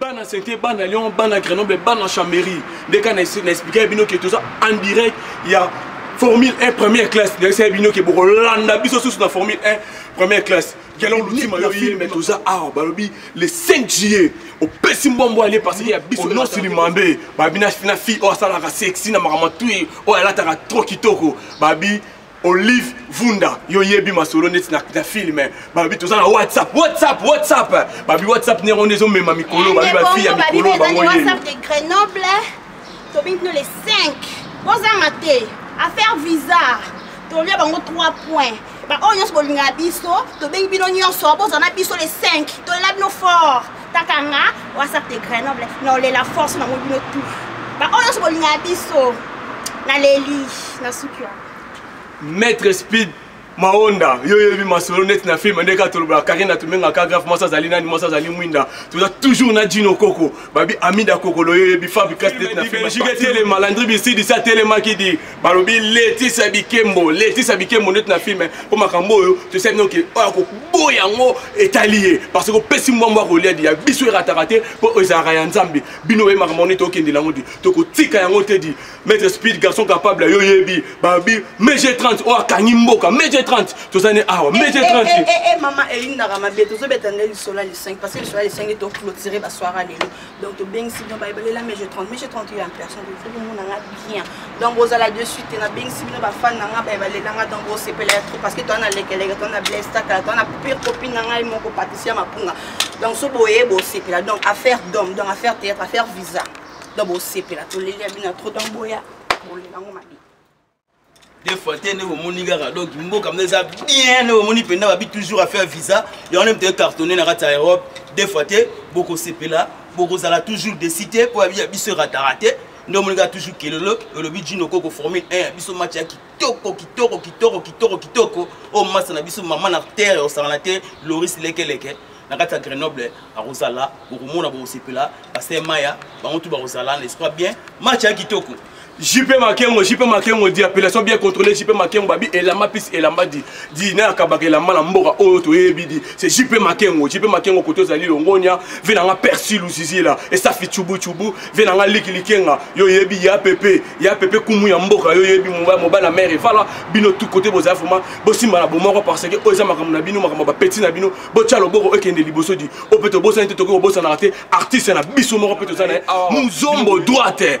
bana sente bana lyon bana grenoble bana chamberie nde kaka na explike bino ke toza en direct ya formule 1 première classe ndakisa ya bino ke bokolanda biso susu na formule 1 première classe gelon lutima yo filme toza awa balobi le 5 juillet opesi mbombo alie parce que ya biso onosi limambe babi na fille oyo asalaka sexy na makambo tu oyo alataka trop kitoko babi Olive Vunda yo yebi masolo neti na, na film babi toza na WhatsApp WhatsApp WhatsApp babi WhatsApp ndenge wana ezomema mikolo babi ba fille ya mikolo bango ye WhatsApp de Grenoble tobingi no le 5 bozanga te affaire visa tolia bango 3 points baoyo nyonso bolingaka biso tobengi bino nyonso bozala na biso le 5 tolela bino fort kaka nga whatsapp de grenoble naolela force na mobino tout baoyo nyonso bolingaka biso naleli nasuki wana maître speed maonda yo oyebi masolo neti na filme ndenge kaka tolobela karine atumengaka grave mwasi azali nani mwasi azali mwinda toza toujours na dino koko babi amida kokolo yo oyebi fabricas neti na filme telema landri bisidisi atelemaki di balobi letisa bikembo letisa bikembo ndeti na filme mpo makambo oyo tosali noki oyo akoboya yango etali ye parce que opesi mbwambo akolia di ya biso erataka te mpo ezalaka ya nzambe bino oye makambo nini tokendela yango di tokotika yango te di maître speed garçon capable yo yebi babi mege 30 oyo akangi mboka mege 30 toza ne awa mege 30 mama elingaka mabe tozobeta nde lisolo ya lisengi parce que lisolo ya lisengi toclotire basoira lelo donc tobengisi bino bayebalela mege 30 mege 30 yo en personne il faut komona nga bien donc bozala dessus te nabengisi bino bafane na nga bayebalela nga donc bosepela ya trop parce que toa na lekeleke toa na blaise takala toa na pire copine na ngai moko patricia mapunga donc so boye bosepela donc affaire dome donc affaire théâtre affaire visa donc bosepela tolelia bino ya trop donc boya bolela yango mabe de fois te ndenge omoni kaka donc mboka mna eza bien ndenge omoni mpenza babi toujours affaire visa yango nde mtee cartonne na kati ya europe de fois te bokosepela bokozala toujours desi te mpo yabi ya biso erataka te nde omoni kaka toujours kelelo olobi jino koko formule 1 ya biso match ya kitoko kitoko kitoko kitoko kitoko oyo masa na biso mama na terre osangana te loris lekeleke na kati ya grenoble akozala bokomona bokosepela basai maya bango tu bakozala na espoir bien match ya kitoko JP Makengo, JP Makengo dit appellation bien contrôlée, JP Makengo babi elamba pis elamba dit dit na kabaka elamba na mboka oyo to yebi dit c'est JP Makengo, JP Makengo koto zali longonya, vena nga persi luzizi là, et ça fit chubu chubu, vena nga liki likenga, yo yebi ya pepe, ya pepe kumu ya mboka yo yebi moba moba na mère vala, bino tout côté boza vraiment, bo simba na bomoko parce que oza makambo na bino makambo ba petit na bino, bo chalo boko ekende liboso dit, o peto bosa nte toko bosa na raté, artiste na biso moko peto zana, muzombo droite.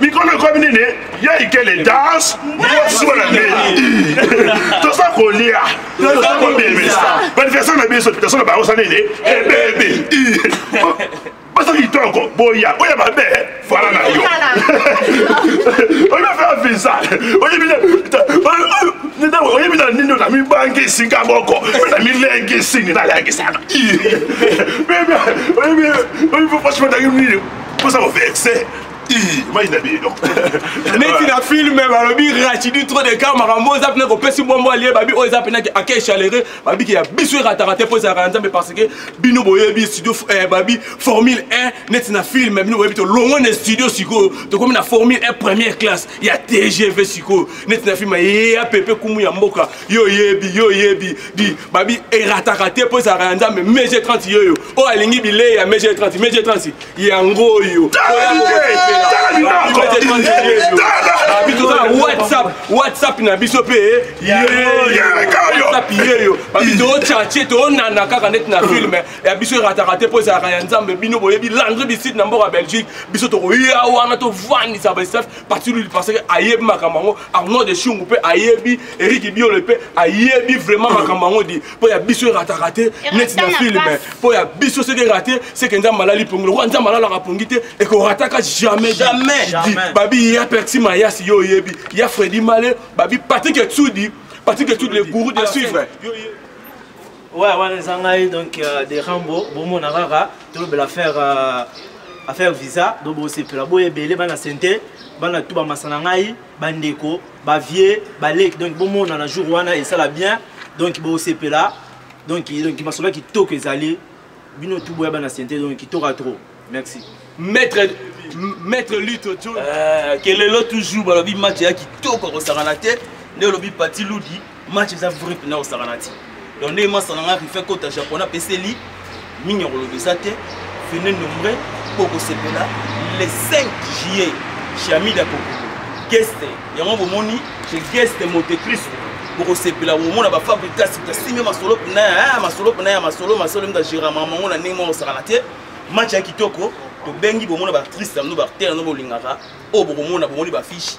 mikolo ekomi nini ya ikele danse yosuwa na ndeni toza kolia toza kobebisa manifestation na biso toza na bango sa nini ebebi baza kitoko boya oya mabe fala na yo oyebafaa visa oyebi na nini na mibangisi nga moko na milengisi nini nalekisaka oyebi franchement ndangi nini mposa kovexe mai na bino neti na filme balobi rachidi trop de car makambo oyo eza mpena kopesi bombo alie babi oyo eza mpena ake chalere babiki ya biso erataka te mpo ezalaka ya nzambe parce que bino boyebi studio eh, babi formule 1 neti na filme bino boyebi tolongwe na studio sikoyo tokomi na formule 1 première classe ya tgv sikoyo neti na filme yeya pepe kumu ya mboka yo oyebi yo oyebi di babi erataka te mpo ezalaka ya nzambe mg 30 yoyo oyo alingi bilei ya mg 30 mg 30 yango oyo whatsapp whatsapp na biso mpe whatsapp yeyo babi toochache toonana kaka ndeti na filme ya biso erataka te mpo ezalaka ya nzambe bino boyebi landre bisite na mboka belgique biso tokoya wana tovandisa bastaf patiluli parce que ayebi makambo yango arnaud de shungu mpe ayebi eriki biole mpe ayebi vraiment makambo yango di mpo ya biso erataka te neti na filme mpo ya biso soki erate seke nzambe alali pongi lokola nzambe alalaka pongi te ekorataka jamais jamais babi ya perti mayasi yo oyebi ya fredi male babi patrik etsudi patrik etsudi le gourou de suivre ouais wana eza ngai donc euh, de rambo bomona kaka tolobela faire euh, affaire visa donc bosepela boye ebele bana sente bana tu bamasana ngai bandeko ba vieux ba leki donc bomona na jour wana esala bien donc bosepela donc donc masolo kitoko ezali bino tu boya bana sente donc kitoko trop merci maître maître lutte ojo euh, kelelo toujours balobi match ya kitoko akosangana te nde olobi pati ludi match eza vrai mpena kosakana ti donc ndenge masa na ngai rife kota japon apeseli mingi ya koloba eza te venez nombre mpo okosepela le 5 juillet chez amida kokoko geste yango bomoni chez geste monte cristo bokosepela komona bafabricas tasimi masolo mpena ya ah, masolo mpena ya masolo masolo mta gerama mango na ndenge mwa kosakana te match ya kitoko tobengi bomona baartiste na bino baartere na bino bolingaka oyo bokomona bomoni bafiche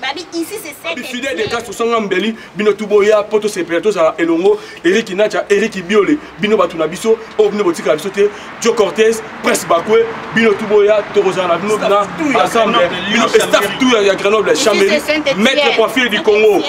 babi ici c'est ça babi fidèle de casse songa mbeli bino tout boya poto c'est prêt tous à elongo Eric Nacha Eric Biole bino batu na biso o oh, bino botika biso te Joe Cortez Prince Bakwe bino tout boya tokozala na bino na ensemble bino staff tout ya Grenoble Chambéry maître profil du Congo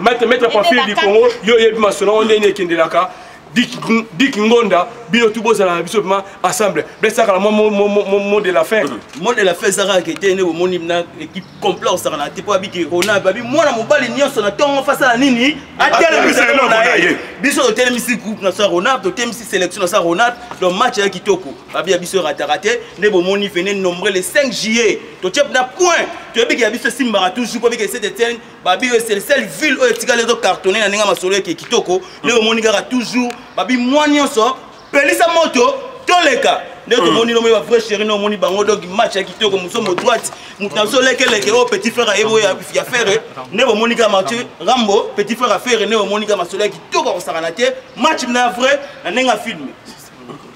maître maître profil du Congo yo yebi masolo on ndenge ekendelaka dik ngonda bino tu bozala na biso vraimen ensemble blesakala mo de la fin mo de la fin ezakaka ke te ne bomoni na équipe complot osakanaka te mpo abiki rona babi mwana mobali nyonso na ntongo fasala nini atelemisa eloko na ye biso totelemisi groupe na sa ronald totelemisi sélection na sa ronald donc match ya kitoko babi ya biso erataka te nde bomoni vene nombre le 5 juillet totie na point toyebiki ya biso esimbaka toujours mpo biki esete etienne babi oyo c'est le seul ville oyo etikali ezocartonne na ndenge ya masolo eke kitoko nde bomoni kaka toujours babi mwa nyonso pelisa moto toleka nde hmm. tomoni nomoni bavrai chéri no omoni bango donc match ya kitoko mosomo droite moto na biso lekeleke oyo oh, petit frère ayebi oyo ya ferre nde bomoni kaka mathieu rambo petit frère ya ferre nde bomoni kaka masolo ya kitoko akosakana te match na ya vrai na ndenge ya filme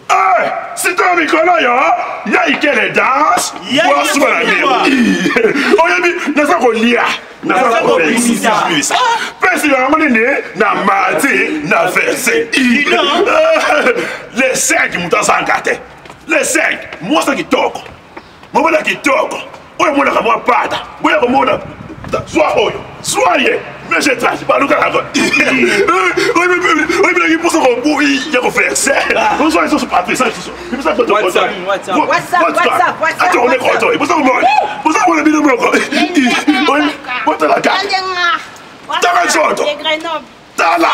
eh, sitana mikolo oyo yaikele das bwasubana nde oyebi naza kolia naza kobimisa pesi na yango nini na mati na verse ina le 5 moto azanga te le 5 mwasa kitoko mobala kitoko oyo emonaka mwa pata boya komona zwa oyo zwa ye mejetrage balukaka oyebilaki mposa kobuyi ya koverse ozwa lisusu patrice lisusu tala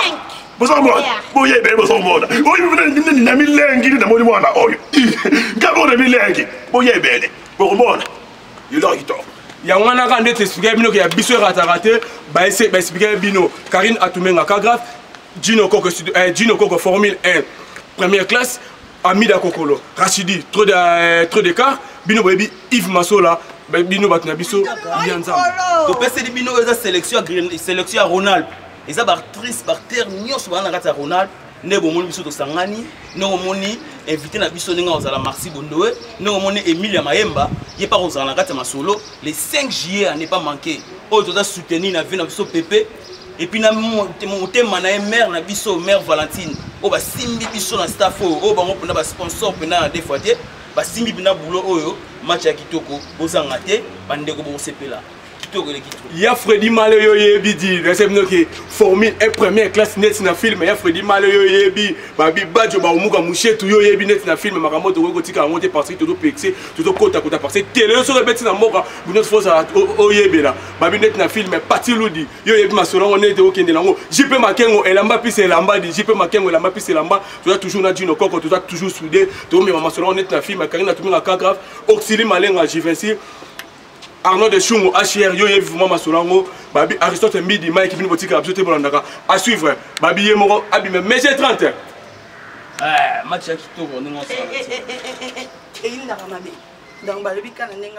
bozomona boyebe bozomona oyoinini na milengi nde namoni mwana oyo ngambo na milengi boyebele bokomona eloko kitoko yango wana kaka nde toexplikaki bino ke ya biso ekataka te baexplikaki bino karine atumenga ka grave Gino Koko, eh, Gino Koko Formule 1, première classe, Amida Kokolo, Rachidi, trop de, euh, trop de cas, Bino Boyebi, Yves Masola, bino bato na biso ya nzambe topeseli bino oyo eza sélection ya ronald eza baactrice baacteur nyonso bana na kati ya ronald ndenge bomoni biso tosangani ndenge omoni invité na biso ndenge akozala marci bondoe ndenge omoni emilia mayemba ye mpe akozala na kati ya masolo le 5 juillet a ne pas manquer oyo toza soutenir na vie na biso pepe epuis na motema na ye mare na biso mare valentine oyo basimbi biso na staff oyo oyo bango mpena basponsor mpena na de fois te basimbi mpena boulot oyo match ya kitoko bozanga te bandeko bokosepela kitoko eleki trop ya fredi male yo yebi di verse bino ke formule e première classe neti na film ya fredi male yo yebi babi badjo baomuka mushetu yo yebi neti na film makambo tokoki kotika yango te parce que tozopexe tozokota kota parce que tele yo soki ebeti na mboka bino fozala oyebela babi ndeti na filme pati ludi yo oyebi masolo yango ndeti okende nango jp makengo elamba pisa elamba di jp makengo elamba pisa elamba toza toujours na dino koko toza toujours soude toomema masolo yango ndeti na filme akangi na tominga kagrave oxili malenga jivensi arnaud de shungu hr yo oyebi vraimen masolo yango babi aristote mbidi mike bino botikala biso te bolandaka a suivre babi ye moko abime mege 30 eh, match ya kitoko ndenge osala eyindaka mabe donc balobi kana ndenge